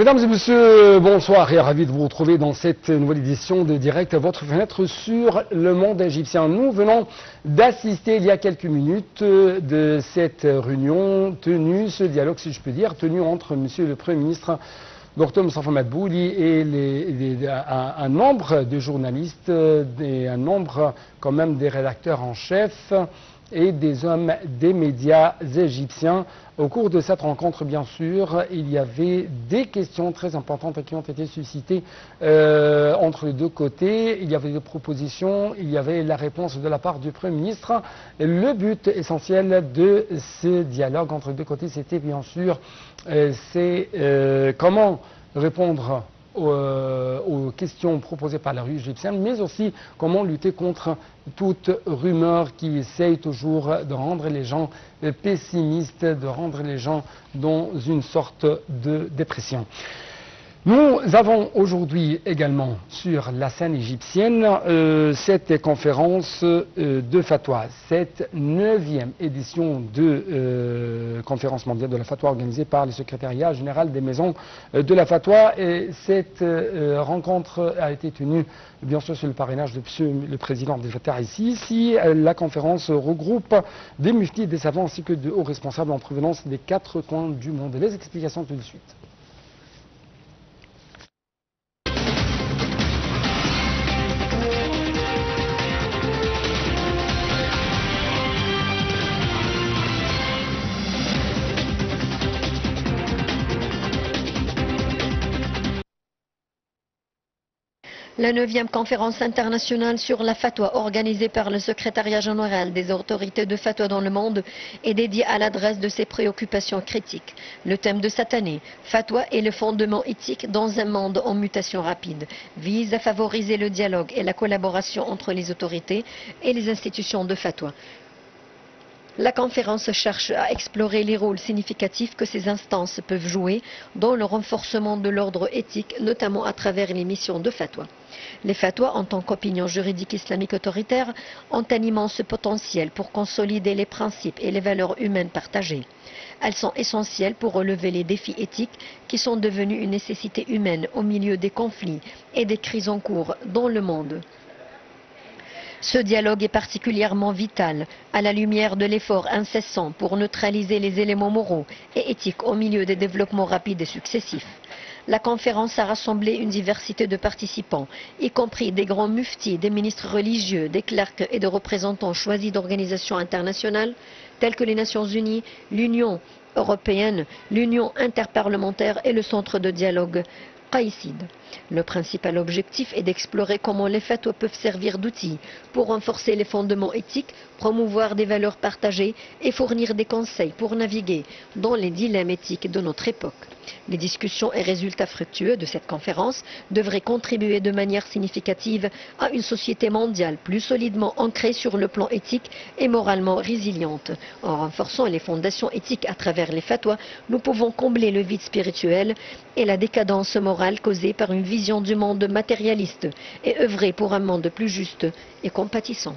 Mesdames et messieurs, bonsoir et ravi de vous retrouver dans cette nouvelle édition de Direct à votre fenêtre sur le monde égyptien. Nous venons d'assister il y a quelques minutes de cette réunion tenue, ce dialogue si je peux dire, tenu entre monsieur le Premier ministre Dr Moustapha Madbouli et un, un, nombre de journalistes et un nombre quand même des rédacteurs en chef et des hommes des médias égyptiens. Au cours de cette rencontre, bien sûr, il y avait des questions très importantes qui ont été suscitées euh, entre les deux côtés. Il y avait des propositions, il y avait la réponse de la part du Premier ministre. Le but essentiel de ce dialogue entre les deux côtés, c'était bien sûr, euh, c'est euh, comment répondre euh, aux questions proposées par la rue égyptienne, mais aussi comment lutter contre toute rumeur qui essaye toujours de rendre les gens pessimistes, de rendre les gens dans une sorte de dépression. Nous avons aujourd'hui également sur la scène égyptienne euh, cette conférence euh, de fatwa, cette neuvième édition de euh, conférence mondiale de la fatwa organisée par le secrétariat général des maisons de la fatwa. Et cette rencontre a été tenue bien sûr sur le parrainage de monsieur le président des Fatah ici. Ici, la conférence regroupe des muftis, des savants ainsi que de hauts responsables en provenance des quatre coins du monde. Les explications tout de suite. La neuvième conférence internationale sur la fatwa organisée par le secrétariat général des autorités de fatwa dans le monde est dédiée à l'adresse de ces préoccupations critiques. Le thème de cette année, fatwa et le fondement éthique dans un monde en mutation rapide, vise à favoriser le dialogue et la collaboration entre les autorités et les institutions de fatwa. La conférence cherche à explorer les rôles significatifs que ces instances peuvent jouer dans le renforcement de l'ordre éthique, notamment à travers les missions de fatwa. Les fatwas, en tant qu'opinion juridique islamique autoritaire, ont un immense potentiel pour consolider les principes et les valeurs humaines partagées. Elles sont essentielles pour relever les défis éthiques qui sont devenus une nécessité humaine au milieu des conflits et des crises en cours dans le monde. Ce dialogue est particulièrement vital à la lumière de l'effort incessant pour neutraliser les éléments moraux et éthiques au milieu des développements rapides et successifs. La conférence a rassemblé une diversité de participants, y compris des grands muftis, des ministres religieux, des clercs et de représentants choisis d'organisations internationales telles que les Nations Unies, l'Union européenne, l'Union interparlementaire et le Centre de dialogue Le principal objectif est d'explorer comment les fatwas peuvent servir d'outils pour renforcer les fondements éthiques, promouvoir des valeurs partagées et fournir des conseils pour naviguer dans les dilemmes éthiques de notre époque. Les discussions et résultats fructueux de cette conférence devraient contribuer de manière significative à une société mondiale plus solidement ancrée sur le plan éthique et moralement résiliente. En renforçant les fondations éthiques à travers les fatwas, nous pouvons combler le vide spirituel et la décadence morale causée par une vision du monde matérialiste et œuvrer pour un monde plus juste et compatissant.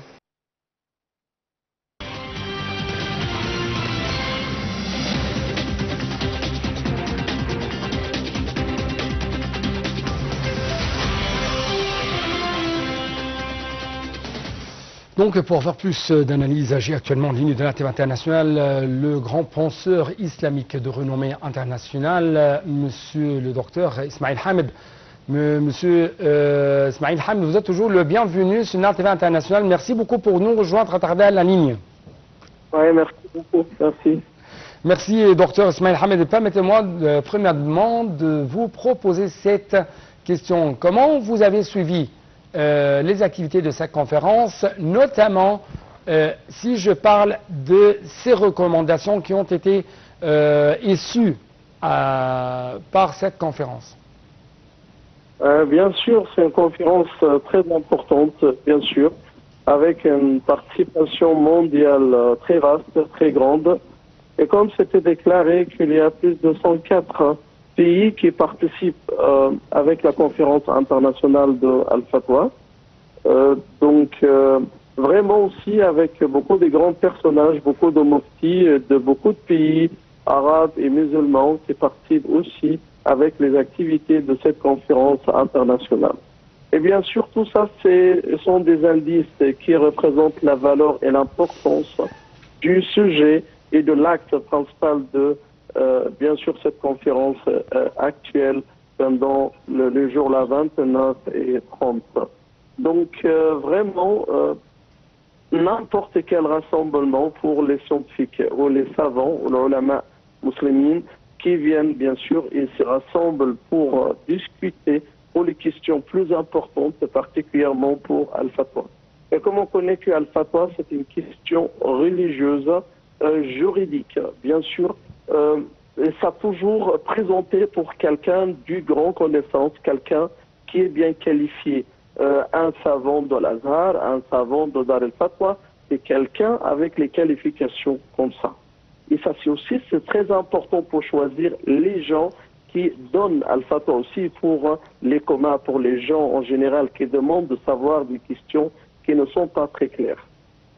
Donc, pour avoir plus d'analyse, j'ai actuellement en ligne de la TV internationale le grand penseur islamique de renommée internationale, monsieur le docteur Ismail Hamed. Monsieur euh, Ismail Hamed, vous êtes toujours le bienvenu sur la TV internationale. Merci beaucoup pour nous rejoindre à travers la ligne. Oui, merci beaucoup. Merci. Merci, docteur Ismail Hamed. Permettez-moi, euh, premièrement, de vous proposer cette question. Comment vous avez suivi euh, les activités de cette conférence, notamment euh, si je parle de ces recommandations qui ont été euh, issues par cette conférence. Bien sûr, c'est une conférence très importante, bien sûr, avec une participation mondiale très vaste, très grande. Et comme c'était déclaré qu'il y a plus de 104 pays qui participent euh, avec la conférence internationale de Al-Fatwa, euh, donc euh, vraiment aussi avec beaucoup de grands personnages, beaucoup de muftis euh, de beaucoup de pays arabes et musulmans qui participent aussi avec les activités de cette conférence internationale. Et bien sûr, tout ça, ce sont des indices qui représentent la valeur et l'importance du sujet et de l'acte principal de, euh, bien sûr, cette conférence euh, actuelle pendant le, le, jour la 29 et 30. Donc, euh, vraiment, n'importe quel rassemblement pour les scientifiques ou les savants ou les ulama musulmans qui viennent, bien sûr, et se rassemblent pour discuter pour les questions plus importantes, particulièrement pour Al-Fatwa. Et comme on connaît que Al-Fatwa, c'est une question religieuse, juridique, bien sûr, euh, ça toujours présenté pour quelqu'un du grand connaissance, quelqu'un qui est bien qualifié. Euh, un savant de l'Azhar, un savant de Dar el-Fatwa, c'est quelqu'un avec les qualifications comme ça. Et ça, c'est aussi c'est très important pour choisir les gens qui donnent Al-Fatwa aussi pour les communs, pour les gens en général qui demandent de savoir des questions qui ne sont pas très claires.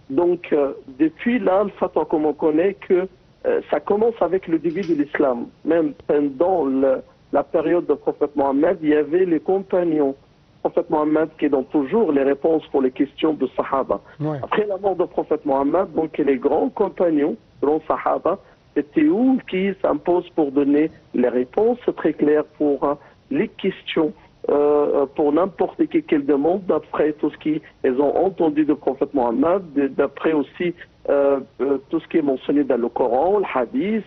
Donc, euh, depuis là, le fatwa, comme on connaît, que euh, ça commence avec le début de l'islam. Même pendant la période de prophète Mohammed, il y avait les compagnons. Prophète Mohammed qui donnent toujours les réponses pour les questions de Sahaba. Après la mort du prophète Mohammed, donc les grands compagnons, grands Sahaba, c'était où qui s'impose pour donner les réponses très claires pour euh, les questions euh, pour n'importe qui qu'elle demande, d'après tout ce qu'ils ont entendu du prophète Mohammed, d'après aussi euh, euh, tout ce qui est mentionné dans le Coran, le hadith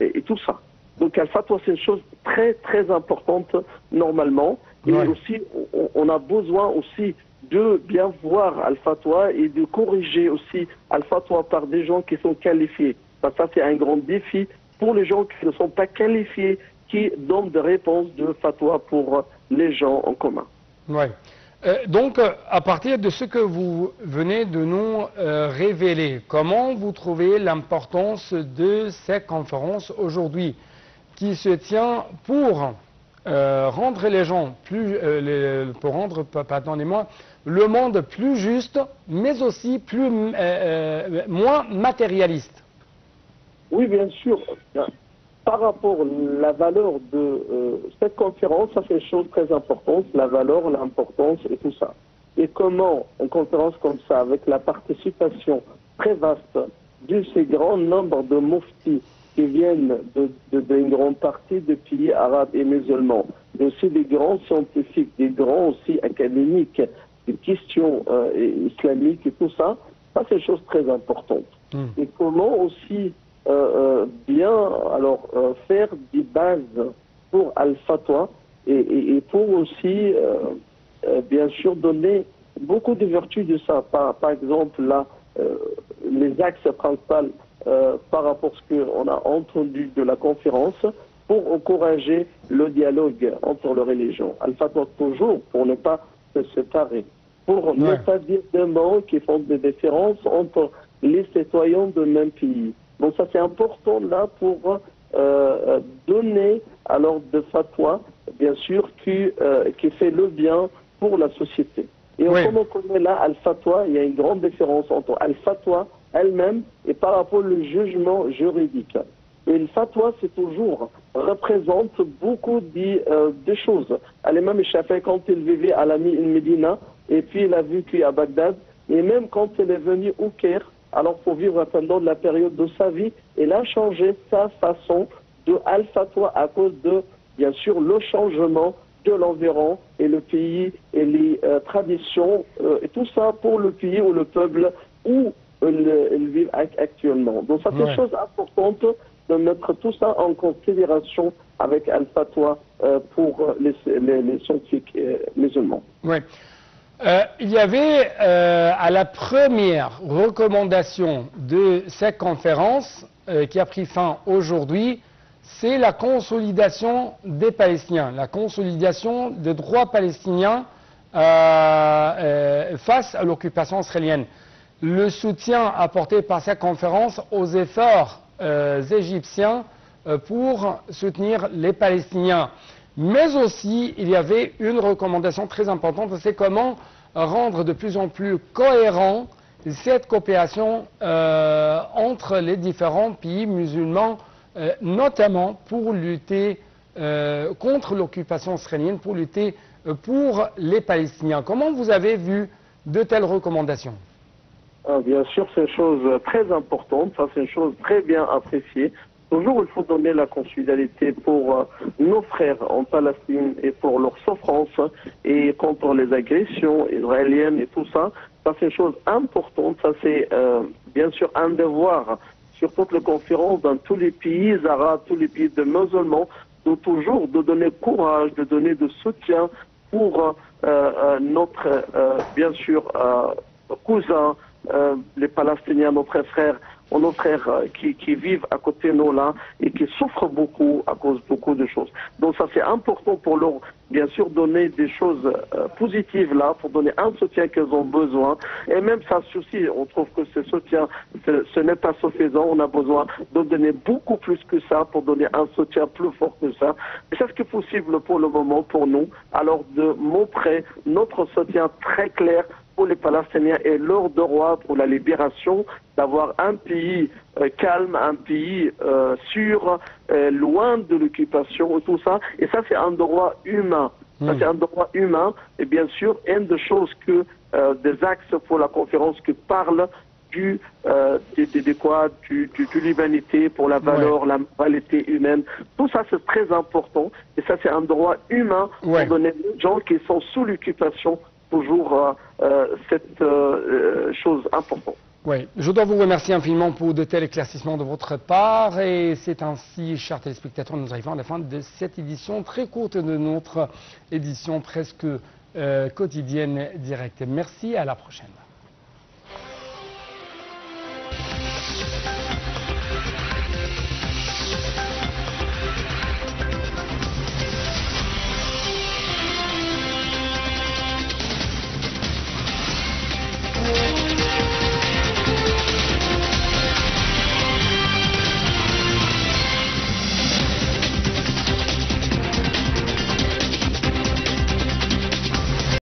et, tout ça. Donc Al-Fatwa, c'est une chose très très importante normalement. Et aussi, on, a besoin aussi de bien voir Al-Fatwa et de corriger aussi Al-Fatwa par des gens qui sont qualifiés. Ça, c'est un grand défi pour les gens qui ne sont pas qualifiés, qui donnent des réponses de fatwa pour les gens en commun. Oui. Euh, donc, euh, à partir de ce que vous venez de nous euh, révéler, comment vous trouvez l'importance de cette conférence aujourd'hui qui se tient pour rendre les gens plus, pour rendre, pardonnez-moi, le monde plus juste, mais aussi plus, moins matérialiste? Oui, bien sûr par rapport à la valeur de euh, cette conférence, ça fait une chose très importante, la valeur, l'importance et tout ça. Et comment une conférence comme ça, avec la participation très vaste de ces grands nombres de muftis qui viennent d'une grande partie des pays arabes et musulmans, mais aussi des grands scientifiques, des grands aussi académiques, des questions euh, islamiques et tout ça, ça c'est une chose très importante. Hmm. Et comment aussi bien alors euh, faire des bases pour Al-Fatwa et, pour aussi bien sûr donner beaucoup de vertus de ça. Par, par exemple, là, les axes principaux par rapport à ce qu'on a entendu de la conférence pour encourager le dialogue entre les religions. Al-Fatwa toujours pour ne pas se séparer, pour ne pas dire des mots qui font des différences entre les citoyens de même pays. Donc ça c'est important là pour euh, donner alors de fatwa, bien sûr, qui, euh, qui fait le bien pour la société. Et comme on connaît là al-fatwa, il y a une grande différence entre al-fatwa elle-même et par rapport au jugement juridique. Et le fatwa, c'est toujours, représente beaucoup de, euh, de choses. L'imam Shafi, quand il vivait à la Médina, et puis il a vécu à Bagdad, et même quand il est venu au Caire, alors pour vivre pendant la période de sa vie, il a changé sa façon de al-fatwa à cause de, bien sûr, le changement de l'environ et le pays et les euh, traditions, euh, et tout ça pour le pays ou le peuple où il vit actuellement. Donc ça c'est une chose importante de mettre tout ça en considération avec al-fatwa euh, pour les, les, scientifiques musulmans. Euh, il y avait euh, à la première recommandation de cette conférence euh, qui a pris fin aujourd'hui, c'est la consolidation des Palestiniens, la consolidation des droits palestiniens face à l'occupation israélienne. Le soutien apporté par cette conférence aux efforts égyptiens pour soutenir les Palestiniens. Mais aussi, il y avait une recommandation très importante, c'est comment rendre de plus en plus cohérent cette coopération euh, entre les différents pays musulmans, euh, notamment pour lutter contre l'occupation israélienne pour lutter pour les Palestiniens. Comment vous avez vu de telles recommandations? Ah, Bien sûr, c'est une chose très importante, c'est une chose très bien appréciée. Toujours, il faut donner la consularité pour euh, nos frères en Palestine et pour leur souffrance et contre les agressions israéliennes et tout ça. Ça, c'est une chose importante. Ça, c'est euh, bien sûr un devoir sur toutes les conférences dans tous les pays arabes, tous les pays de musulmans, de toujours de donner courage, de donner de soutien pour euh, notre, bien sûr, cousin, les Palestiniens, nos frères nos frères euh, qui, vivent à côté de nous là et qui souffrent beaucoup à cause de beaucoup de choses. Donc ça c'est important pour leur, bien sûr, donner des choses euh, positives là, pour donner un soutien qu'ils ont besoin. Et même ça aussi, on trouve que ce soutien, ce, n'est pas suffisant. On a besoin de donner beaucoup plus que ça pour donner un soutien plus fort que ça. C'est ce qui est possible pour le moment pour nous. Alors de montrer notre soutien très clair pour les Palestiniens et leur droit pour la libération d'avoir un pays euh, calme, un pays euh, sûr, euh, loin de l'occupation et tout ça. Et ça, c'est un droit humain. Ça, hmm. c'est un droit humain. Et bien sûr, une des choses que des axes pour la conférence qui parlent du, de, quoi, du, de l'humanité, pour la valeur, la moralité humaine. Tout ça, c'est très important. Et ça, c'est un droit humain pour donner aux gens qui sont sous l'occupation toujours euh, euh, cette euh, chose importante. Oui, je dois vous remercier infiniment pour de tels éclaircissements de votre part. Et c'est ainsi, chers téléspectateurs, nous arrivons à la fin de cette édition très courte de notre édition presque quotidienne directe. Merci, à la prochaine.